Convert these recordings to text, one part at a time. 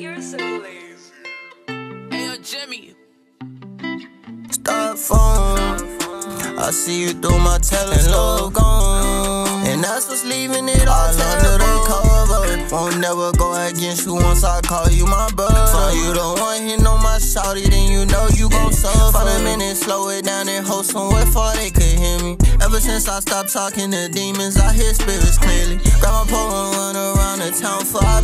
You're so lame. Hey, yo, Jimmy. Stop phone. I see you through my telling. love gone. And that's what's leaving it all under the cover. Won't never go against you once I call you my brother. So you the one hitting on my shawty, then you know you gon' suffer. For a minute, slow it down and hold somewhere far they could hear me. Ever since I stopped talking to demons, I hear spirits clearly. Grab my pole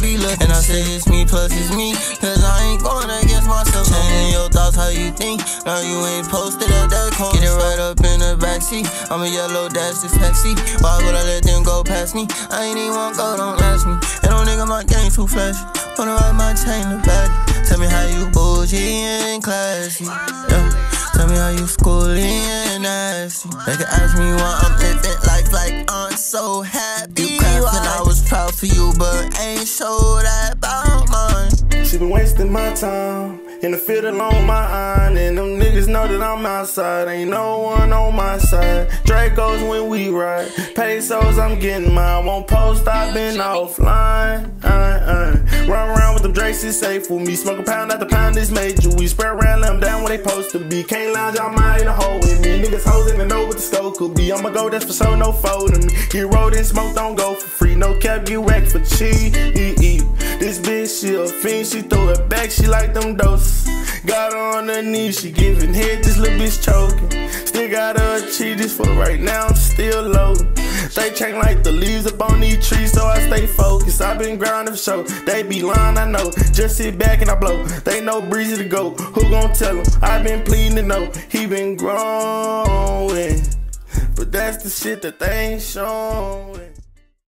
be looking. And I say it's me plus it's me, cause I ain't going against myself. Changing your thoughts, how you think. Now you ain't posted at that corner. Get it right up in the backseat. I'm a yellow dash, this taxi. Why would I let them go past me? I ain't even want go, don't ask me. And no nigga, my game too flashy. Wanna ride my chain, the back. Tell me how you bougie and classy. Yeah. Tell me how you schooling and nasty. They can ask me why I'm living like ain't that about mine. She been wasting my time in the field along my iron. And them niggas know that I'm outside. Ain't no one on my side. Dracos when we ride. Pesos, I'm getting mine. Won't post, I've been offline. Uh, uh. Run around with them Drakes, it's safe with me. Smoke a pound after pound, this major. We spread around, let them down where they supposed to be. Can't lounge out my in a hole with me. Niggas the could be. I'ma go, that's for sure, no folding me. Rolled in smoke, don't go for free. No cap, you whacked for cheap. This bitch, she a fiend, she throw it back, she like them doses. Got her on her knees, she giving head, this little bitch choking. Still got her cheese for right now, I'm still low. They change like the leaves up on these trees, so I stay focused. i been grinding for show. They be lying, I know. Just sit back and I blow. They know Brezzy to go. Who gon' tell them? i been pleading to know. He been growing. But that's the shit that they ain't showing.